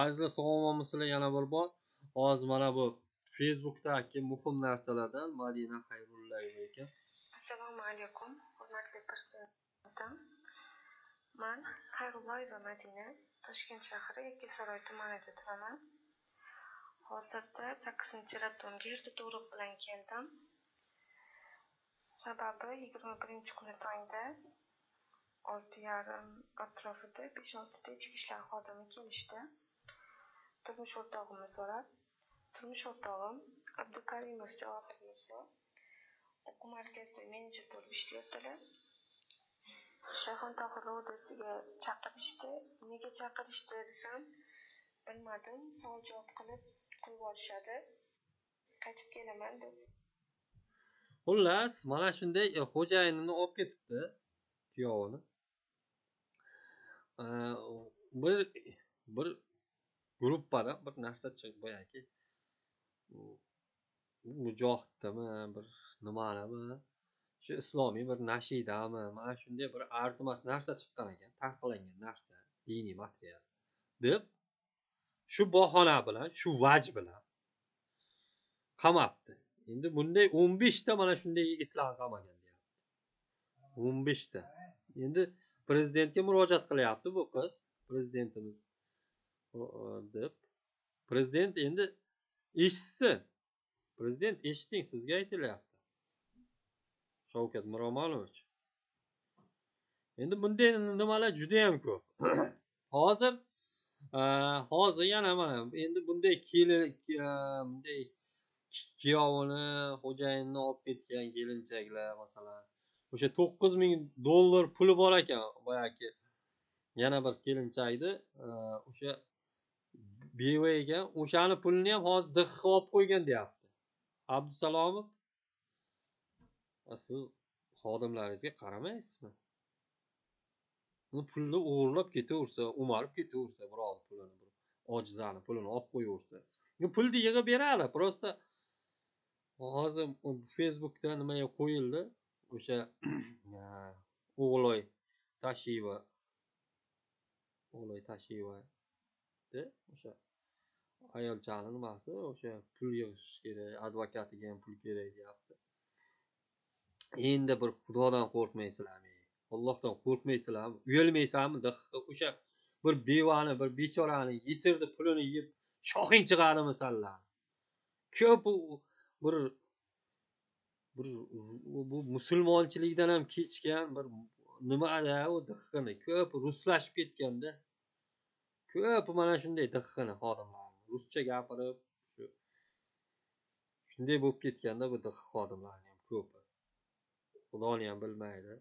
azizlar sog' omonmisizlar yana bir bor. Hozir mana bu facebookdagi muhim narsalardan madina xayrullayeva ekan. Assalomu alaykum hurmatli prezidentim. Man xayrullayeva madina toshkent shahri yakkasaroy tumanida turaman. Hozirda sakkizinchi raddomga erta tug'ruq bilan keldim. Sababi yigirma birinchi kuni tongda olti yarim atrofida besh oltita ichki ishlar xodimi kelishdi. Turmush o'rtog'imni so'rab turmush o'rtog'im abdukarimov javohir berdi o'quv markazida menejer bo'lib ishlayaptilar shayxontohur rovdasiga chaqirishdi nega chaqirishdi desam bilmadim savol javob qilib qo'yib yuborishadi qaytib kelaman deb xullas mana shunday e, xo'jayinini olib ketibdi kuyovini e, bir bir gruppada bir narsa boyagi. Mujohiddami bir nimanimi shu islomiy bir nashidami mana shunday bir arzimas narsa chiqqan ekan taqiqlangan narsa diniy material. Deb shu bahona bilan shu vaj bilan qamabdi endi bunday o'n beshta mana shunday yigitlarni qamagan deyapti. O'n beshta. Endi prezidentga murojaat qilyapti bu qiz prezidentimiz. Deb. Prezident endi eshitsin prezident eshiting sizga aytilyapti. Shavkat miromonovich. Endi bunday nimalar judayam ko'p. Hozir e, hozir yana mana endi bunday kelin e, bunday kuyovini xo'jayinini olib ketgan kelinchaklar masalan o'sha to'qqiz ming dollar puli bor ekan boyagi. Yana bir kelinchakni e, o'sha beva ekan o'shani pulini ham hozir dixga olib qo'ygan deyapti. Abdusalomov siz xodimlaringizga qaramaysizmi? Pulni o'g'irlab ketaversa o'marib ketaversa birovni pulini ojizani pulini olib qo'yaversa. Pulni yig'ib beradi просто hozir facebookda nimaga qo'yildi? O'sha o'g'loy tashiyeva o'g'loy tashiyeva o'sha ayolchani nimasi o'sha pul yig'ish kerak advokatiga ham pul kerak deyapti. Endi bir xudodan qo'rqmaysizlarmi ollohdan qo'rqmaysizlarmi uyalmaysanmi? O'sha bir bevani bir bechorani yesirni pulini yeb shoxing chiqadimi sanlar ko'p bir bir bu musulmonchilikdan ham kechgan bir nimada u dihqini ko'p ruslashib ketganda ko'p mana shunday dihqini xodimlar ruscha gapirib shu shunday bo'lib ketganda bu dx xodimlarni ham ko'pi xudoni ham bilmaydi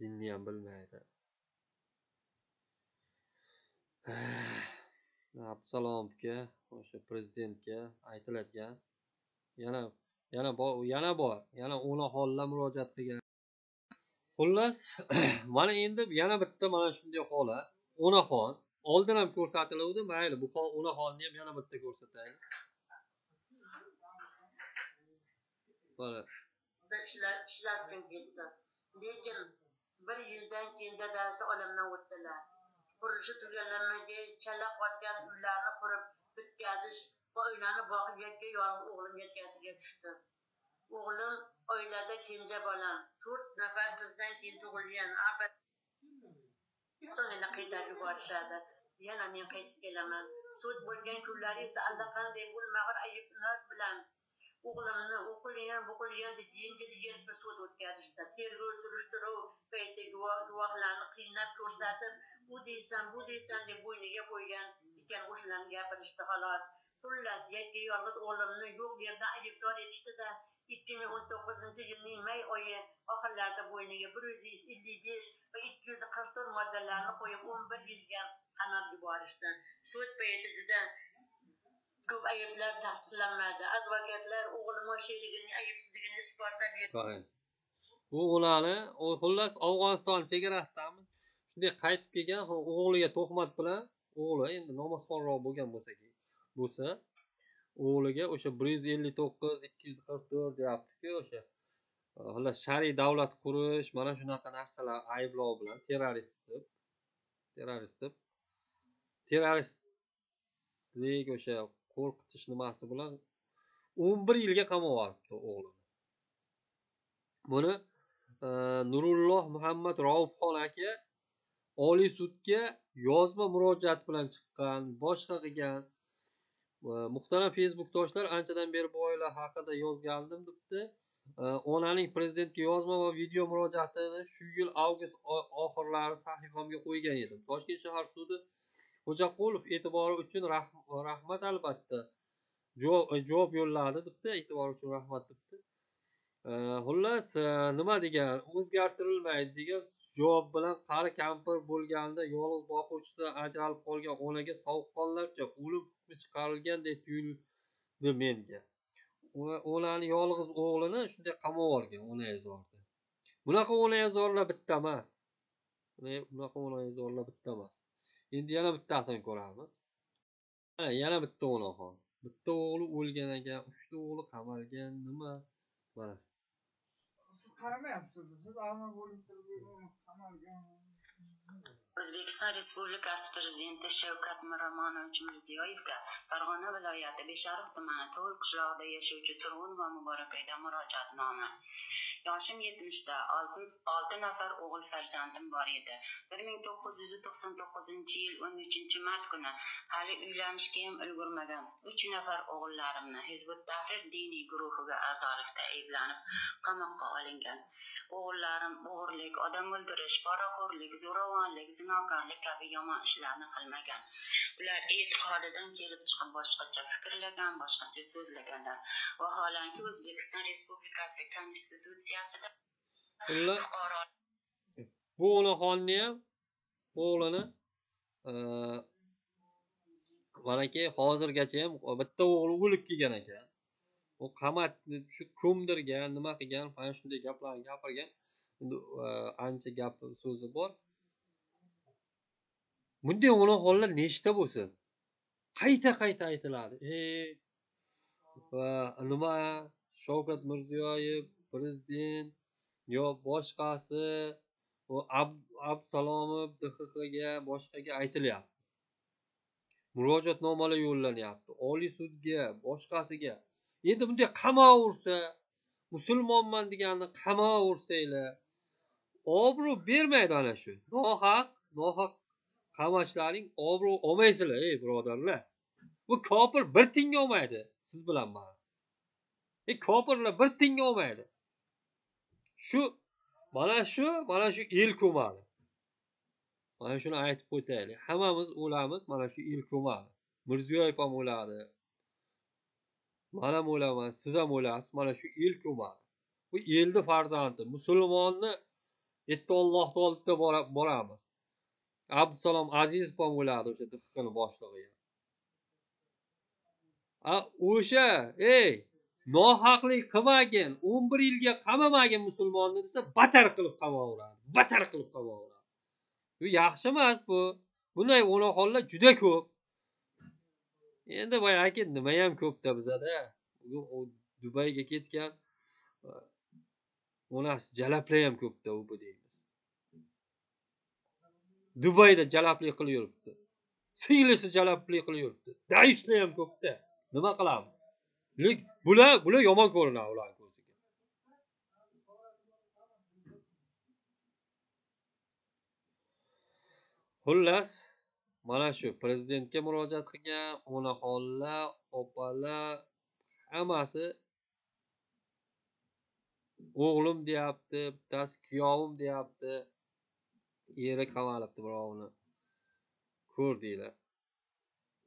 dinni ham bilmaydi. Abdusalomovga o'sha prezidentga aytiladigan yana yana bor yana bor yana onaxonlar murojaat qilgan. Xullas mana endi yana bitta mana shunday holat. Onaxon oldin ham ko'rsatiluvdi mayli bu onaxonni ham yana bitta ko'rsataylik. Mana ishlar ishlar uchun ketdi. Lekin bir yildan keyin dadasi olamdan o'tdilar. Qurilishi tugallanmagach chala qolgan uylarni qurib bitkazish va uylarni boqib yakka yolg'iz o'g'lim yelkasiga tushdi. O'g'lim oilada kenja bolam to'rt nafar qizdan keyin tug'ilgan. So'ng yana qaytarib yuborishadi yana men qaytib kelaman sud bo'lgan kunlari esa allaqanday bo'lmag'ir ayblar bilan o'g'limni o'qilgan bo'qilgan deb yengil yelpi sud o'tkazishdi tergov surishtiruv payti guvohlarni qiynab ko'rsatib u deysan bu deysan deb bo'yniga qo'ygan ekan o'shalarni gapirishdi xolos xullas yakka yolg'iz o'g'limni yo'q yerda aybdor etishdida ikki ming o'n to'qqizinchi yilning may oyi oxirlarida bo'yniga bir yuz ellik besh va ikki yuz qirq to'rt moddalarni qo'yib o'n bir yilga qamab yuborishdi sud payti juda ko'p ayblar tasdiqlanmadi advokatlar o'g'lim sherigini aybsizligini isbotlab berdi bu ularni xullas afg'oniston chegarasidanmi shunday qaytib kelgan o'g'liga tuhmat bilan o'g'li endi namozxonroq bo'lgan bo'lsa bo'lsa o'g'liga o'sha bir yuz ellik to'qqiz ikki yuz qirq to'rt deyaptiku o'sha e, xullas shar'iy davlat qurish mana shunaqa narsalar ayblov bilan terrorist deb terrorist deb terroristlik o'sha qo'rqitish nimasi bilan o'n bir yilga qamab yuboribdi o'g'lini. Buni e, nurulloh muhammad raufxon aka oliy sudga yozma murojaat bilan chiqqan boshqa qilgan Э, muhtaram facebookdoshlar anchadan beri bu oila haqida yozgandim debdi. Э, onaning prezidentga yozma va video murojaatini shu yil avgust oxirlari sahifamga qo'ygan edim. Toshkent shahar sudi xo'jaqulov e'tibori uchun rahmat albatta. Javob yo'lladi debdi e'tibori uchun rahmat debdi. Э, xullas nima degan o'zgartirilmaydi degan javob bilan qari kampir bo'lganida yolg'iz boquvchisi ajralib qolgan onaga sovuqqonlarcha o'lim hukmi chiqarilgandek tuyuldi menga. Onani yolg'iz o'g'lini shunday qamab olgan onaizorda bunaqa onaizorlar bitta emas. Bunaqa onaizorlar bitta emas. Endi yana bittasini ko'ramiz. Ha yana bitta onaxon bitta o'g'li o'lgan ekan uchta o'g'li qamalgan. Nima? Mana. Siz qaramayapsiz siz a'zo bo'lib turib qamalgan. O'zbekiston respublikasi prezidenti shavkat miromonovich mirziyoyevga farg'ona viloyati beshariq tumani to'l qishlog'ida yashovchi turg'un va muborakayda murojaatnoma. Yoshim yetmishda olti nafar o'g'il farzandim bor edi. Bir ming to'qqiz yuz to'qson to'qqizinchi yil o'n uchinchi mart kuni hali uylanishga ham ulgurmagan uch nafar o'g'illarimni hizbut tahrir diniy guruhiga a'zolikda ayblanib qamoqqa olingan. O'g'illarim o'g'irlik odam o'ldirish poraxo'rlik zo'ravonlik zinokorlik kabi yomon ishlarni qilmagan. Ular e'tiqodidan kelib chiqib boshqacha fikrlagan boshqacha so'zlaganlar vaholanki o'zbekiston respublikasi konstitutsiyasida fuqaro bu onaxonni ham o'g'lini? Manaki hozirgacha ham bitta o'g'li o'lib kelgan ekan. U qamatni shu ko'mdirgan nima qilgan mana shunday gaplarni gapirgan. Endi e, ancha gap so'zi bor bunday onaxonlar nechta bo'lsin qayta qayta aytiladi e va nima shavkat mirziyoyev prezident yo boshqasi absalomov dxxga boshqaga aytilyapti murojaatnomalar yo'llanyapti oliy sudga boshqasiga endi bunday qamaversa musulmonman deganni qamaversanglar obro' bermaydi ana shu nohaq nohaq qamashlaring obro' olmaysizlar ey birodarlar. Bu kofir bir tiyinga olmaydi siz bilan mani. E kofirlar bir tiyinga olmaydi. Shu mana shu mana shu el ko'madi mana shuni aytib o'taylik. Hammamiz o'lamiz mana shu el ko'madi mirziyoyev ham o'ladi. Man ham o'laman siz ham o'lasiz mana shu el ko'madi bu elni farzandi musulmonni yetti ollohni oldida boramiz. Abdusalom azizov ham o'ladi o'sha dxxni boshlig'i a o'sha ey nohaqlik qilmagin o'n bir yilga qamamagin musulmonni desa batar qilib qamaveradi batar qilib qamaveradi. Bu yaxshi emas bu. Bunday onaxonlar juda ko'p. Endi boyagi nimayam ko'pda bizada. Bugun u dubayga ketgan onasi jalapla ham ko'pda u bu deydi. Dubayda jalablik qilib yuribdi singlisi jalablik qilib yuribdi daislar ham ko'pda. Nima qilamiz? Lek bular bular yomon ko'rinadi ularni ko'ziga. Xullas mana shu prezidentga murojaat qilgan onaxonlar opalar hammasi o'g'lim deyapti bittasi kuyovim deyapti. Eri qamalibdi birovini ko'rdinglar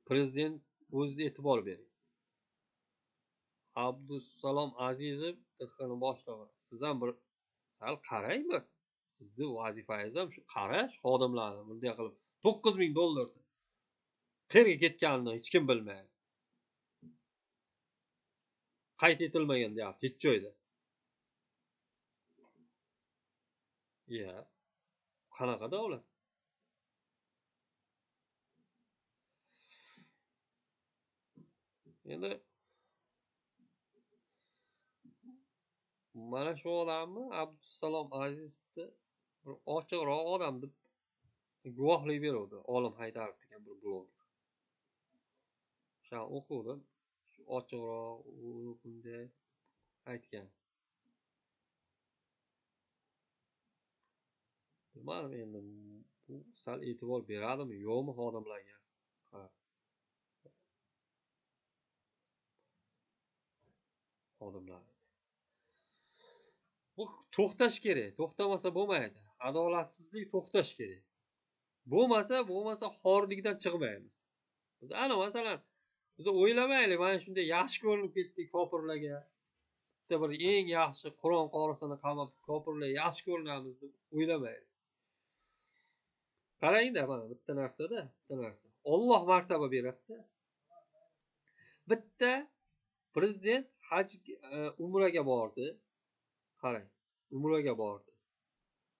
prezident o'ziz e'tibor bering. Abdusalom azizov dxxni boshlig'i. Siz ham bir sal qarangmi sizni vazifangiz ham shu qarash xodimlarni bunday qilib to'qqiz ming dollar qayerga ketganini hech kim bilmaydi. Qayd etilmagan deyapti hech joyda. Iya. Qanaqa davlat endi mana shu odamni abdusalom azizovni bir ochiqroq odam deb guvohlik beruvdi. Olim haydarov degan bir bloger o'sha o'qidim Shu ochiqroq u bunday aytgan. Bilmadim endi. Bu sal e'tibor beradimi? Yo'qmi xodimlarga qarab xodimlar. Bu to'xtash kerak. To'xtamasa bo'lmaydi. Adolatsizlik to'xtash kerak. Bo'lmasa bo'lmasa xorlikdan chiqmaymiz. Biz ana masalan biz o'ylamaylik. Mana shunday yaxshi ko'rinib ketdik kofirlarga bitta bir eng yaxshi qur'on qorisini qamab kofirlar yaxshi ko'rinamiz deb o'ylamaylik. Qarangda mana bitta narsada bitta narsa. Olloh martaba beradida. Bitta prezident haj e, umraga bordi. Qarang umraga bordi.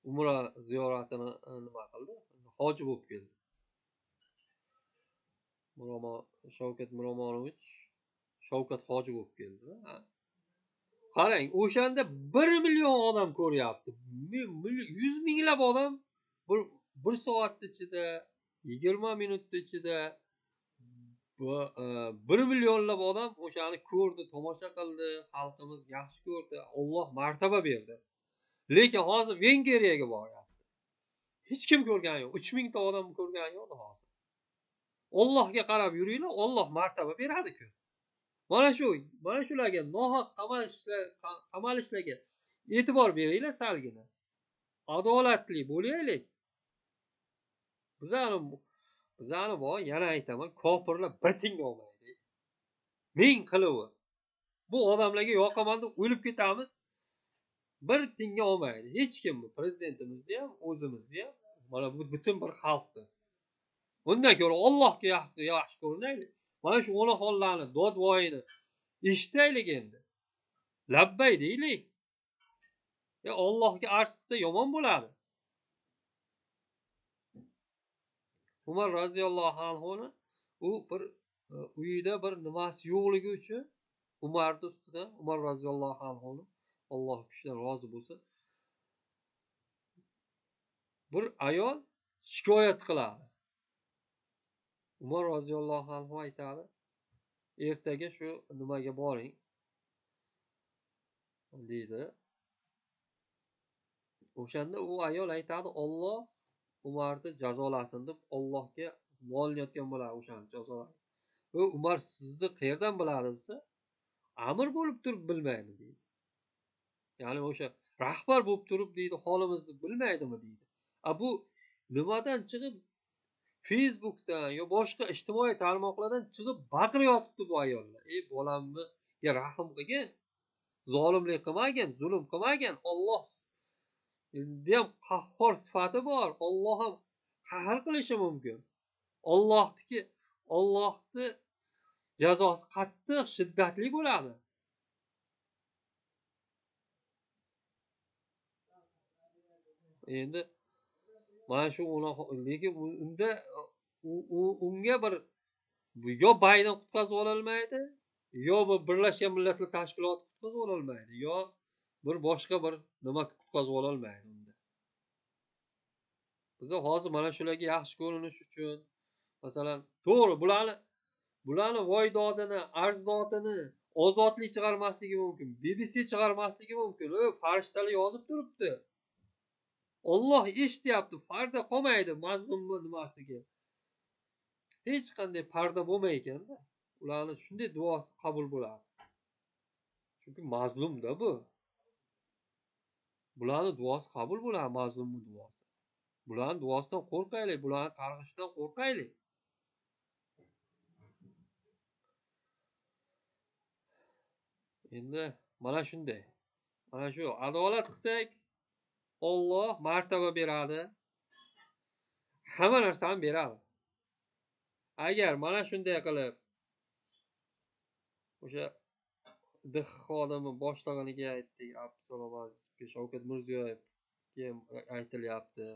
Umra ziyoratini e, nima qildi? Hoji bo'lib keldi. Miromon shavkat miromonovich shavkat hoji bo'lib keldi qarang o'shanda bir million odam ko'ryapti. Mi- mil- yuz minglab odam bir bir soatni ichida yigirma minutni ichida bu- e, bir millionlab odam o'shani ko'rdi tomosha qildi xalqimiz yaxshi ko'rdi olloh martaba berdi. Lekin hozir vengriyaga boryapti. Hech kim ko'rgani yo'q uch mingta odam ko'rgani yo'q hozir. Ollohga qarab yuringlar olloh martaba beradiku mana shu mana shularga nohaq qamalishlar qamalishlarga e'tibor beringlar salgina. Adolatli bo'laylik bizani bizani bor yana aytaman kofirlar bir tinga olmaydi. Ming qiluvi bu odamlarga yoqaman deb o'lib ketamiz. Bir tinga olmaydi. Hech kim prezidentimizni ham o'zimizni ham mana bu butun bir xalqni. Undan ko'ra ollohga yaxshi yaxshi ko'rinaylik. Mana shu onaxonlarni dodvoyini eshitaylik endi. Labbay deylik. E ollohga arz qilsa yomon bo'ladi. Umar roziyallohu anhuni u bir e, uyida bir nimasi yo'qligi uchun umarni ustidan umar roziyallohu anhuni alloh u kishidan rozi bo'lsin bir ayol shikoyat qiladi. Umar roziyallohu anhu aytadi ertaga shu nimaga boring deydi. O'shanda u ayol aytadi olloh umarni jazolasin deb ollohga molinayotgan bo'ladi o'shani jazolab u umar sizni qayerdan biladi desa amir bo'lib turib bilmaydi deydi. Ya'ni o'sha rahbar bo'lib turib deydi holimizni bilmaydimi deydi. A bu nimadan chiqib facebookdan yo boshqa ijtimoiy tarmoqlardan chiqib baqiryotibdi bu ayollar? Ey bolamga rahm qilgin zolimlik qilmagin zulm qilmagin olloh ham qahhor sifati bor. Olloh ham qahr qilishi mumkin. Ollohniki ollohni jazosi qattiq shiddatli bo'ladi. Endi mana shu lekin unda unga bir yo bayden qutqazib ololmaydi yo bu birlashgan millatlar tashkiloti qutqazib ololmaydi yo bir boshqa bir nima qutqazib ololmaydi unda. Biza hozir mana shularga yaxshi ko'rinish uchun masalan to'g'ri bularni bularni voydodini arzdodini ozodlik chiqarmasligi mumkin bbc chiqarmasligi mumkin. U farishtalar yozib turibdi. Olloh eshityapti parda qolmaydi mazlumni nimasiga. Hech qanday parda bo'lmay ekanda ularni shunday duosi qabul bo'ladi. Chunki mazlumda bu. Bularni duosi qabul bo'ladi mazlumni duosi. Bularni duosidan qo'rqaylik bularni qarg'ishidan qo'rqaylik. Endi mana shunday. Mana shu adolat qilsak olloh martaba beradi. Hamma narsani beradi. Agar mana shunday qilib o'sha dh xodimi boshlig'iniga aytdik abdusalom aziz shavkat mirziyoyevga ham aytilyapti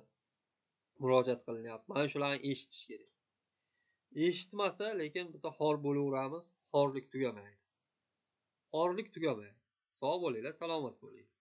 murojaat qilinyapti. Mana shularni eshitish kerak. Eshitmasa lekin biz xor bo'laveramiz xorlik tugamaydi. Xorlik tugamaydi. Sog' bo'linglar salomat bo'linglar